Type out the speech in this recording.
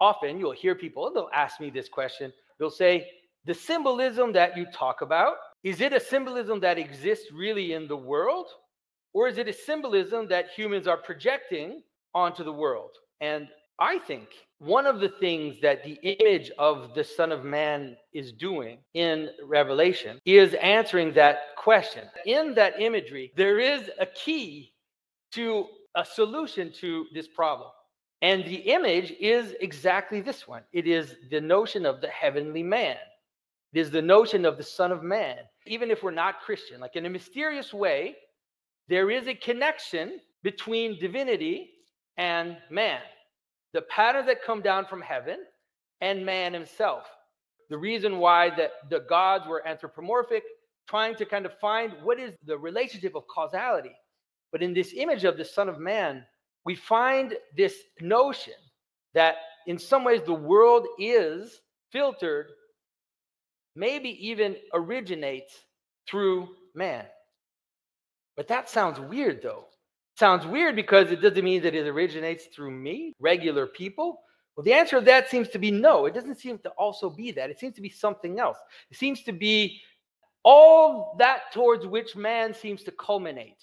often you'll hear people, they'll ask me this question. They'll say, The symbolism that you talk about, is it a symbolism that exists really in the world? Or is it a symbolism that humans are projecting onto the world? And I think one of the things that the image of the Son of Man is doing in Revelation is answering that question. In that imagery, there is a key to a solution to this problem. And the image is exactly this one it is the notion of the heavenly man, it is the notion of the Son of Man. Even if we're not Christian, like in a mysterious way, there is a connection between divinity and man the patterns that come down from heaven and man himself. The reason why that the gods were anthropomorphic, trying to kind of find what is the relationship of causality. But in this image of the Son of Man, we find this notion that in some ways the world is filtered, maybe even originates through man. But that sounds weird though. Sounds weird because it doesn't mean that it originates through me, regular people. Well, the answer to that seems to be no. It doesn't seem to also be that. It seems to be something else. It seems to be all that towards which man seems to culminate.